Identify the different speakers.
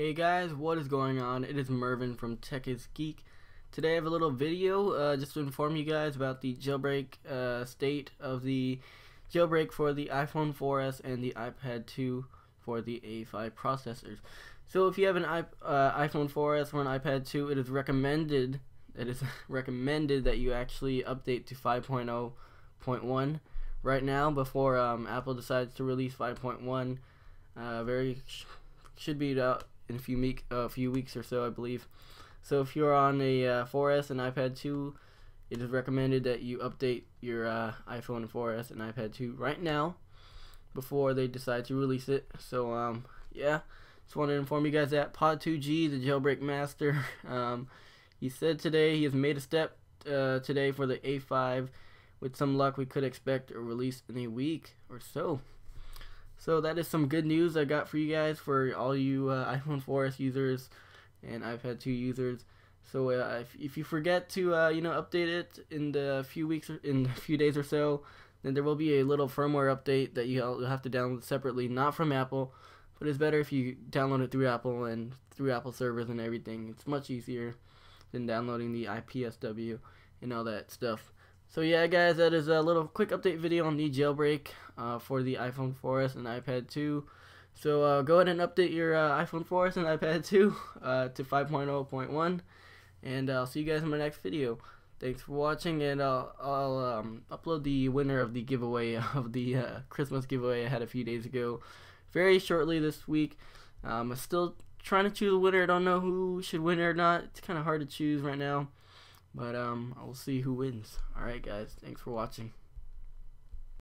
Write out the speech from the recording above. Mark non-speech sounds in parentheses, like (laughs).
Speaker 1: Hey guys, what is going on? It is Mervin from Tech is Geek. Today I have a little video uh, just to inform you guys about the jailbreak uh, state of the jailbreak for the iPhone 4S and the iPad 2 for the A5 processors. So if you have an uh, iPhone 4S or an iPad 2, it is recommended it is (laughs) recommended that you actually update to 5.0.1 right now before um, Apple decides to release 5.1. Uh, very sh should be out in a few uh, few weeks or so, I believe. So if you're on a uh, 4S and iPad 2, it is recommended that you update your uh, iPhone 4S and iPad 2 right now before they decide to release it. So um, yeah, just wanted to inform you guys that Pod2G, the jailbreak master, (laughs) um, he said today he has made a step uh, today for the A5. With some luck, we could expect a release in a week or so. So that is some good news I got for you guys for all you uh, (laughs) iPhone 4S users and iPad 2 users. So uh, if, if you forget to uh, you know update it in the few weeks or, in (laughs) a few days or so, then there will be a little firmware update that you'll have to download separately, not from Apple, but it's better if you download it through Apple and through Apple servers and everything. It's much easier than downloading the IPSW and all that stuff. So yeah, guys, that is a little quick update video on the jailbreak uh, for the iPhone 4S and iPad 2. So uh, go ahead and update your uh, iPhone 4S and iPad 2 (laughs) uh, to 5.0.1, and I'll see you guys in my next video. Thanks for watching, and I'll, I'll um, upload the winner of the giveaway (laughs) of the uh, Christmas giveaway I had a few days ago very shortly this week. Um, I'm still trying to choose a winner. I don't know who should win or not. It's kind of hard to choose right now. But um, we'll see who wins. Alright, guys. Thanks for watching.